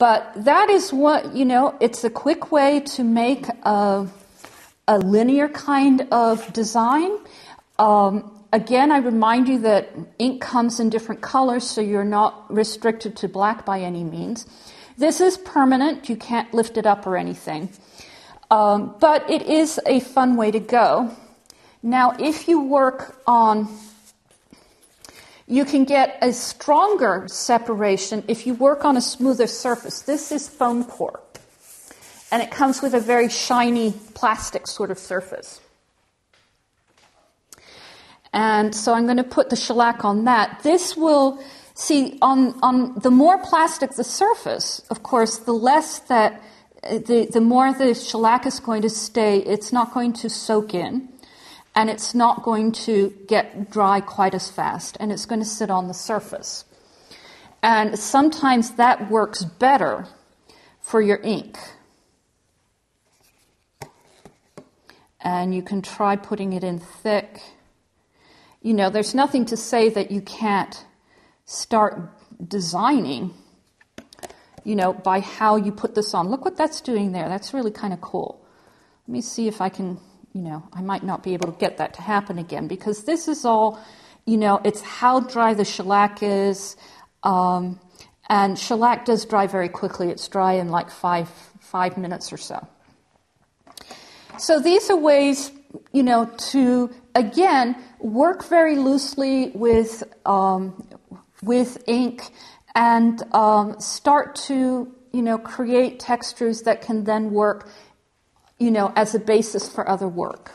But that is what, you know, it's a quick way to make a, a linear kind of design. Um, again, I remind you that ink comes in different colors, so you're not restricted to black by any means. This is permanent, you can't lift it up or anything. Um, but it is a fun way to go. Now, if you work on you can get a stronger separation if you work on a smoother surface. This is foam core, and it comes with a very shiny plastic sort of surface. And so I'm going to put the shellac on that. This will, see, on, on the more plastic the surface, of course, the less that, the, the more the shellac is going to stay, it's not going to soak in and it's not going to get dry quite as fast, and it's going to sit on the surface. And sometimes that works better for your ink. And you can try putting it in thick. You know, there's nothing to say that you can't start designing, you know, by how you put this on. Look what that's doing there. That's really kind of cool. Let me see if I can you know, I might not be able to get that to happen again because this is all, you know, it's how dry the shellac is. Um, and shellac does dry very quickly. It's dry in like five, five minutes or so. So these are ways, you know, to, again, work very loosely with, um, with ink and um, start to, you know, create textures that can then work you know, as a basis for other work.